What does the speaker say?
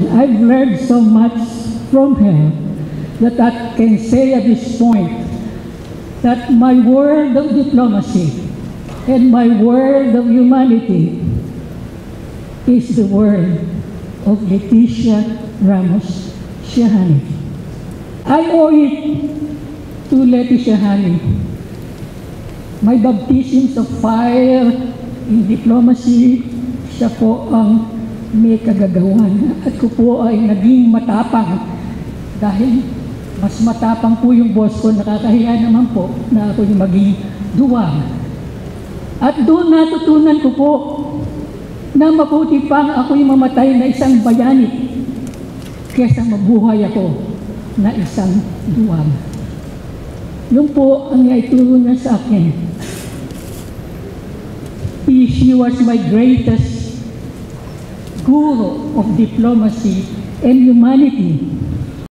I've learned so much from her that I can say at this point that my world of diplomacy and my world of humanity is the world of Leticia Ramos Shahani. I owe it to Leticia Hani. My baptisms of fire in diplomacy, siya po ang may kagagawan. At ko po ay naging matapang dahil mas matapang po yung boss ko, nakakahiya naman po na ako yung maging duwang. At doon natutunan ko po na mabuti pang ako yung mamatay na isang bayani kesa mabuhay ako na isang duwang. Yun po ang naituro niya sa akin. He, she was my greatest guru of diplomacy and humanity.